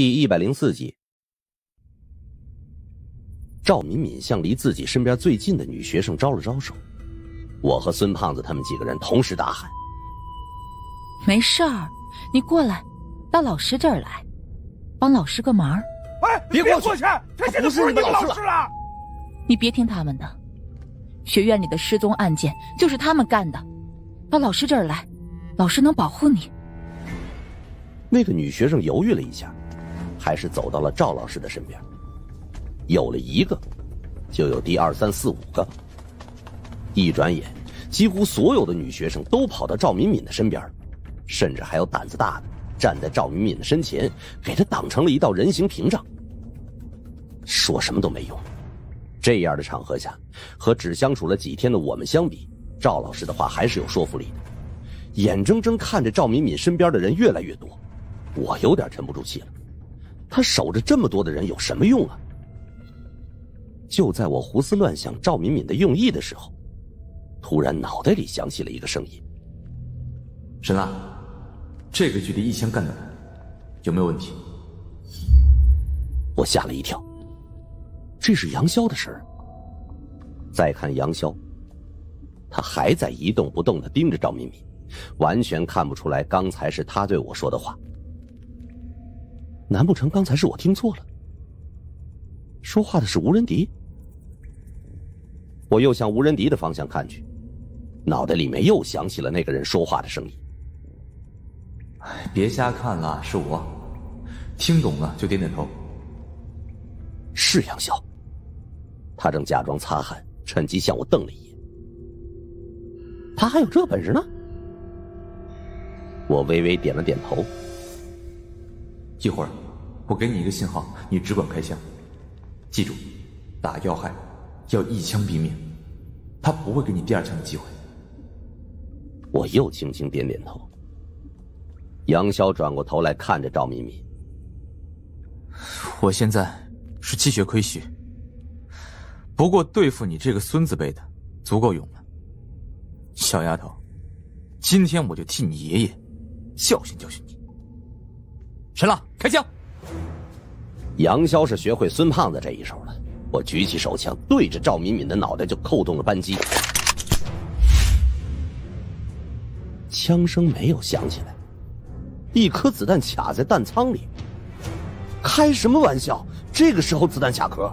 第一百零四集，赵敏敏向离自己身边最近的女学生招了招手，我和孙胖子他们几个人同时大喊：“没事儿，你过来，到老师这儿来，帮老师个忙。”哎，别过去，他现在不是你们老师了。你别听他们的，学院里的失踪案件就是他们干的，到老师这儿来，老师能保护你。那个女学生犹豫了一下。还是走到了赵老师的身边。有了一个，就有第二、三、四、五个。一转眼，几乎所有的女学生都跑到赵敏敏的身边，甚至还有胆子大的站在赵敏敏的身前，给她挡成了一道人形屏障。说什么都没用。这样的场合下，和只相处了几天的我们相比，赵老师的话还是有说服力的。眼睁睁看着赵敏敏身边的人越来越多，我有点沉不住气了。他守着这么多的人有什么用啊？就在我胡思乱想赵敏敏的用意的时候，突然脑袋里响起了一个声音：“沈浪，这个距离一枪干掉他，有没有问题？”我吓了一跳，这是杨潇的事儿。再看杨潇，他还在一动不动的盯着赵敏敏，完全看不出来刚才是他对我说的话。难不成刚才是我听错了？说话的是吴仁迪？我又向吴仁迪的方向看去，脑袋里面又响起了那个人说话的声音。别瞎看了，是我。听懂了就点点头。是杨潇。他正假装擦汗，趁机向我瞪了一眼。他还有这本事呢？我微微点了点头。一会儿，我给你一个信号，你只管开枪。记住，打要害要一枪毙命，他不会给你第二枪的机会。我又轻轻点点头。杨潇转过头来看着赵敏敏。我现在是气血亏虚，不过对付你这个孙子辈的足够用了。小丫头，今天我就替你爷爷教训教训你。陈浪，开枪！杨潇是学会孙胖子这一手了。我举起手枪，对着赵敏敏的脑袋就扣动了扳机。枪声没有响起来，一颗子弹卡在弹仓里。开什么玩笑？这个时候子弹卡壳？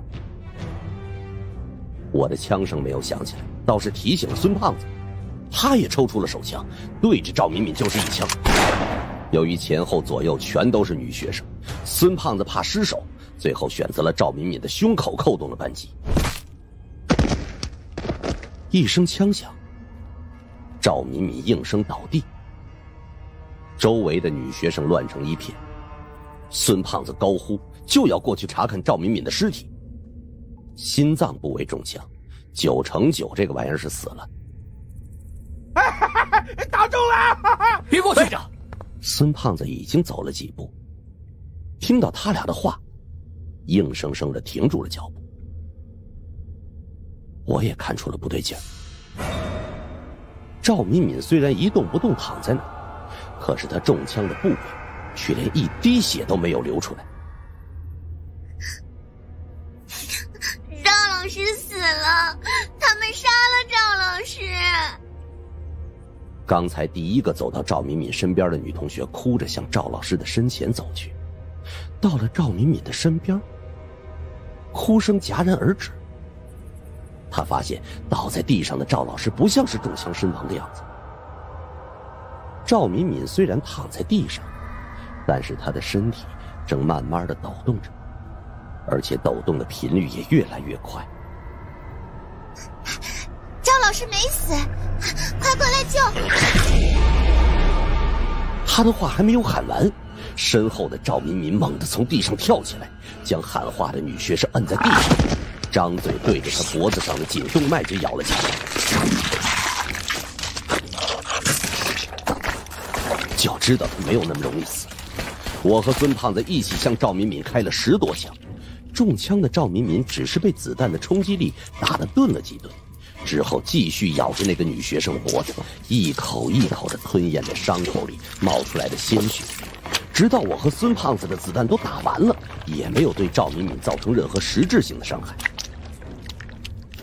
我的枪声没有响起来，倒是提醒了孙胖子，他也抽出了手枪，对着赵敏敏就是一枪。由于前后左右全都是女学生，孙胖子怕失手，最后选择了赵敏敏的胸口扣动了扳机。一声枪响，赵敏敏应声倒地，周围的女学生乱成一片。孙胖子高呼就要过去查看赵敏敏的尸体，心脏部位中枪，九成九这个玩意儿是死了。打中了！别过去！孙胖子已经走了几步，听到他俩的话，硬生生的停住了脚步。我也看出了不对劲儿。赵敏敏虽然一动不动躺在那儿，可是她中枪的部位却连一滴血都没有流出来。赵老师死了，他们杀了赵老师。刚才第一个走到赵敏敏身边的女同学哭着向赵老师的身前走去，到了赵敏敏的身边，哭声戛然而止。她发现倒在地上的赵老师不像是中枪身亡的样子。赵敏敏虽然躺在地上，但是她的身体正慢慢的抖动着，而且抖动的频率也越来越快。赵老师没死，快过来救！他的话还没有喊完，身后的赵敏敏猛地从地上跳起来，将喊话的女学生摁在地上，张嘴对着他脖子上的颈动脉就咬了起来。就知道他没有那么容易死。我和孙胖子一起向赵敏敏开了十多枪，中枪的赵敏敏只是被子弹的冲击力打得顿了几顿。之后继续咬着那个女学生脖子，一口一口的吞咽着伤口里冒出来的鲜血，直到我和孙胖子的子弹都打完了，也没有对赵敏敏造成任何实质性的伤害。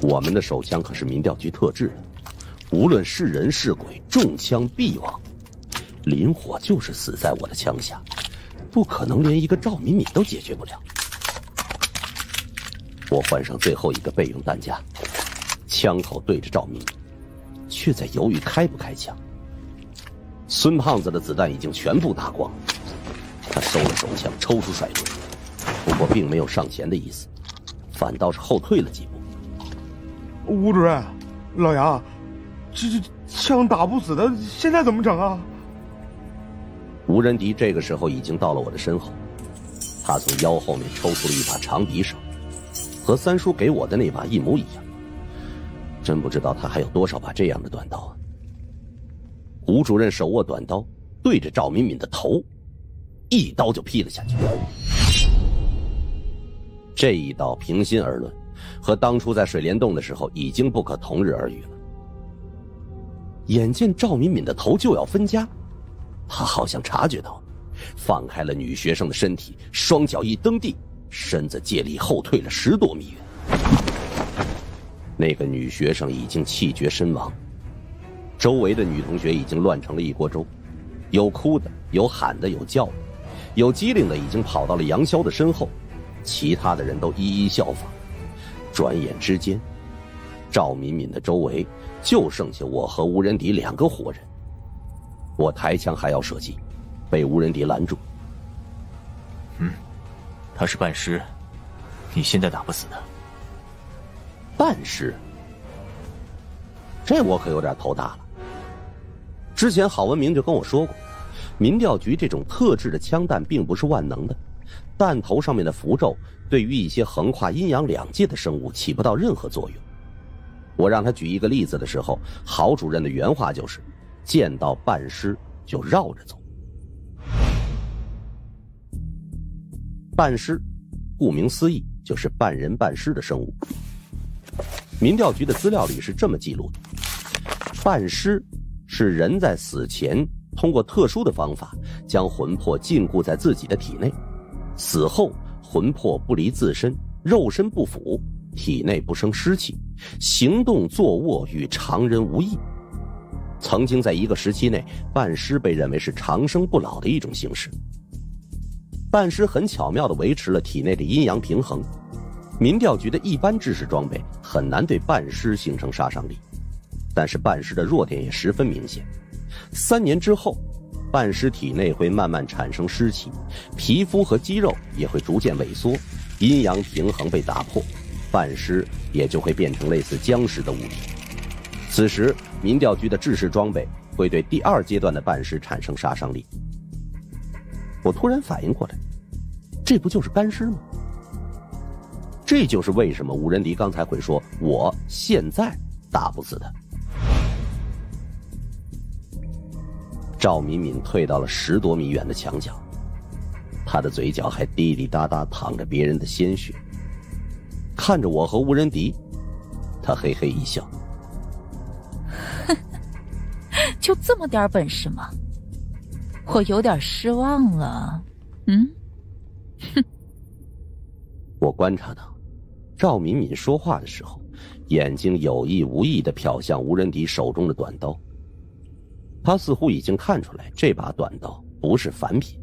我们的手枪可是民调局特制的，无论是人是鬼，中枪必亡。林火就是死在我的枪下，不可能连一个赵敏敏都解决不了。我换上最后一个备用弹夹，枪口对着赵敏敏，却在犹豫开不开枪。孙胖子的子弹已经全部打光。他收了手枪，抽出甩棍，不过并没有上前的意思，反倒是后退了几步。吴主任，老杨，这这枪打不死的，现在怎么整啊？吴仁迪这个时候已经到了我的身后，他从腰后面抽出了一把长匕首，和三叔给我的那把一模一样。真不知道他还有多少把这样的短刀啊！吴主任手握短刀，对着赵敏敏的头。一刀就劈了下去。这一刀，平心而论，和当初在水帘洞的时候已经不可同日而语了。眼见赵敏敏的头就要分家，他好像察觉到了，放开了女学生的身体，双脚一蹬地，身子借力后退了十多米远。那个女学生已经气绝身亡，周围的女同学已经乱成了一锅粥，有哭的，有喊的，有叫的。有机灵的已经跑到了杨潇的身后，其他的人都一一效仿。转眼之间，赵敏敏的周围就剩下我和吴仁迪两个活人。我抬枪还要射击，被吴仁迪拦住。嗯，他是半尸，你现在打不死他。半尸？这我可有点头大了。之前郝文明就跟我说过。民调局这种特制的枪弹并不是万能的，弹头上面的符咒对于一些横跨阴阳两界的生物起不到任何作用。我让他举一个例子的时候，郝主任的原话就是：“见到半尸就绕着走。”半尸，顾名思义就是半人半尸的生物。民调局的资料里是这么记录的：半尸是人在死前。通过特殊的方法将魂魄禁锢在自己的体内，死后魂魄不离自身，肉身不腐，体内不生湿气，行动坐卧与常人无异。曾经在一个时期内，半尸被认为是长生不老的一种形式。半尸很巧妙地维持了体内的阴阳平衡。民调局的一般制式装备很难对半尸形成杀伤力，但是半尸的弱点也十分明显。三年之后，半尸体内会慢慢产生湿气，皮肤和肌肉也会逐渐萎缩，阴阳平衡被打破，半尸也就会变成类似僵尸的物体。此时，民调局的制式装备会对第二阶段的半尸产生杀伤力。我突然反应过来，这不就是干尸吗？这就是为什么吴仁迪刚才会说我现在打不死他。赵敏敏退到了十多米远的墙角，他的嘴角还滴滴答答淌着别人的鲜血。看着我和吴仁迪，他嘿嘿一笑：“ 就这么点本事吗？我有点失望了。”嗯，哼。我观察到，赵敏敏说话的时候，眼睛有意无意的瞟向吴仁迪手中的短刀。他似乎已经看出来这把短刀不是凡品，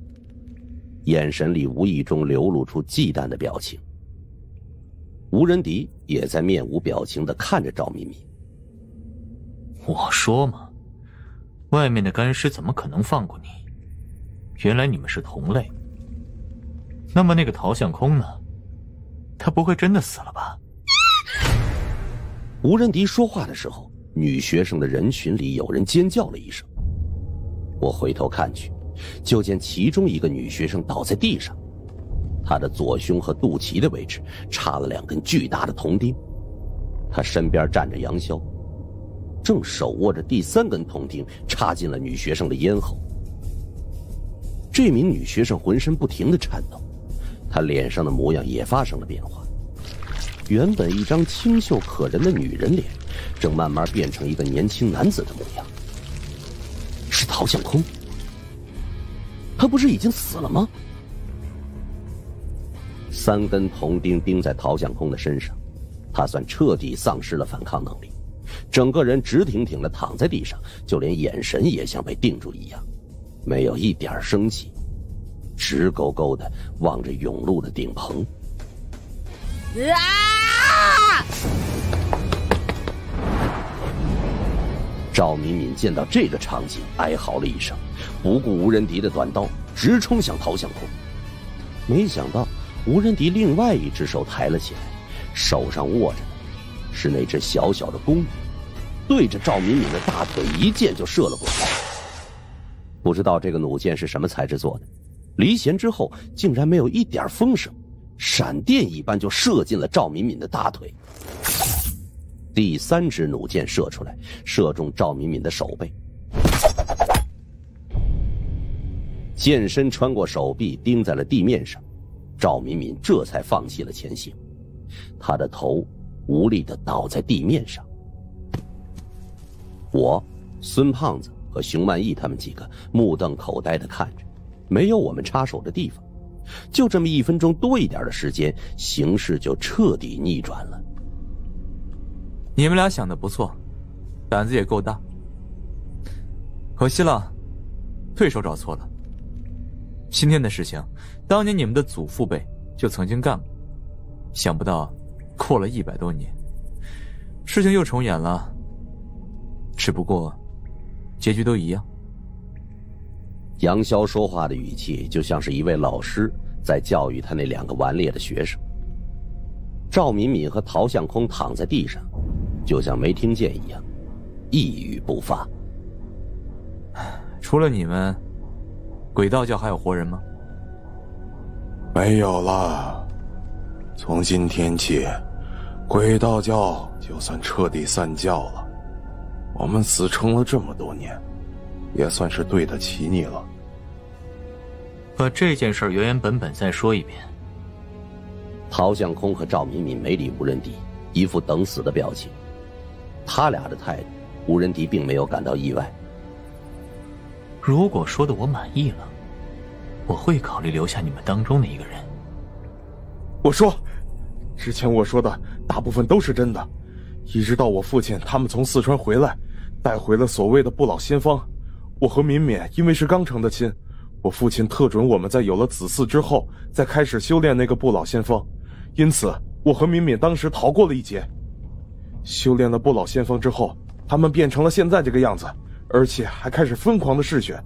眼神里无意中流露出忌惮的表情。吴仁迪也在面无表情的看着赵敏敏。我说嘛，外面的干尸怎么可能放过你？原来你们是同类。那么那个陶相空呢？他不会真的死了吧？吴仁迪说话的时候，女学生的人群里有人尖叫了一声。我回头看去，就见其中一个女学生倒在地上，她的左胸和肚脐的位置插了两根巨大的铜钉，她身边站着杨潇，正手握着第三根铜钉插进了女学生的咽喉。这名女学生浑身不停的颤抖，他脸上的模样也发生了变化，原本一张清秀可人的女人脸，正慢慢变成一个年轻男子的模样。是陶向空，他不是已经死了吗？三根铜钉钉在陶向空的身上，他算彻底丧失了反抗能力，整个人直挺挺的躺在地上，就连眼神也像被定住一样，没有一点生气，直勾勾的望着甬路的顶棚。啊！赵敏敏见到这个场景，哀嚎了一声，不顾吴仁迪的短刀，直冲向陶相空。没想到。吴仁迪另外一只手抬了起来，手上握着的是那只小小的弓，对着赵敏敏的大腿一箭就射了过去。不知道这个弩箭是什么材质做的，离弦之后竟然没有一点风声，闪电一般就射进了赵敏敏的大腿。第三支弩箭射出来，射中赵敏敏的手背，箭身穿过手臂，钉在了地面上。赵敏敏这才放弃了前行，她的头无力的倒在地面上。我、孙胖子和熊万义他们几个目瞪口呆的看着，没有我们插手的地方。就这么一分钟多一点的时间，形势就彻底逆转了。你们俩想的不错，胆子也够大，可惜了，对手找错了。今天的事情，当年你们的祖父辈就曾经干过，想不到过了一百多年，事情又重演了。只不过，结局都一样。杨潇说话的语气就像是一位老师在教育他那两个顽劣的学生。赵敏敏和陶向空躺在地上，就像没听见一样，一语不发。除了你们。鬼道教还有活人吗？没有了。从今天起，鬼道教就算彻底散教了。我们死撑了这么多年，也算是对得起你了。把这件事原原本本再说一遍。陶向空和赵敏敏没理吴仁迪，一副等死的表情。他俩的态度，吴仁迪并没有感到意外。如果说的我满意了，我会考虑留下你们当中的一个人。我说，之前我说的大部分都是真的，一直到我父亲他们从四川回来，带回了所谓的不老仙方。我和敏敏因为是刚成的亲，我父亲特准我们在有了子嗣之后再开始修炼那个不老仙风，因此我和敏敏当时逃过了一劫。修炼了不老仙风之后，他们变成了现在这个样子。而且还开始疯狂的嗜血，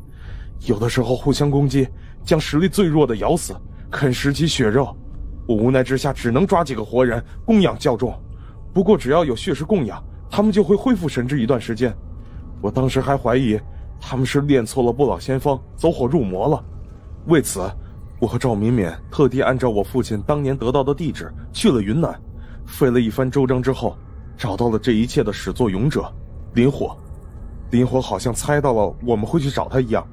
有的时候互相攻击，将实力最弱的咬死，啃食其血肉。我无奈之下只能抓几个活人供养教众。不过只要有血食供养，他们就会恢复神智一段时间。我当时还怀疑他们是练错了不老仙方，走火入魔了。为此，我和赵敏敏特地按照我父亲当年得到的地址去了云南，费了一番周章之后，找到了这一切的始作俑者林火。林火好像猜到了我们会去找他一样，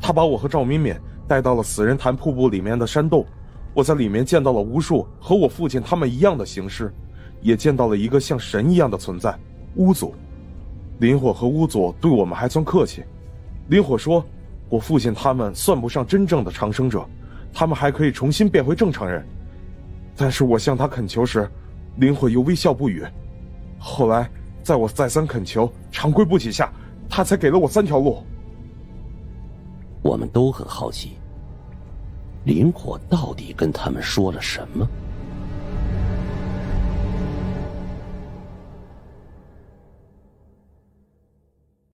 他把我和赵敏敏带到了死人潭瀑布里面的山洞。我在里面见到了无数和我父亲他们一样的形尸，也见到了一个像神一样的存在——巫祖。林火和巫祖对我们还算客气。林火说：“我父亲他们算不上真正的长生者，他们还可以重新变回正常人。”但是我向他恳求时，林火又微笑不语。后来，在我再三恳求、长跪不起下。他才给了我三条路。我们都很好奇，林火到底跟他们说了什么。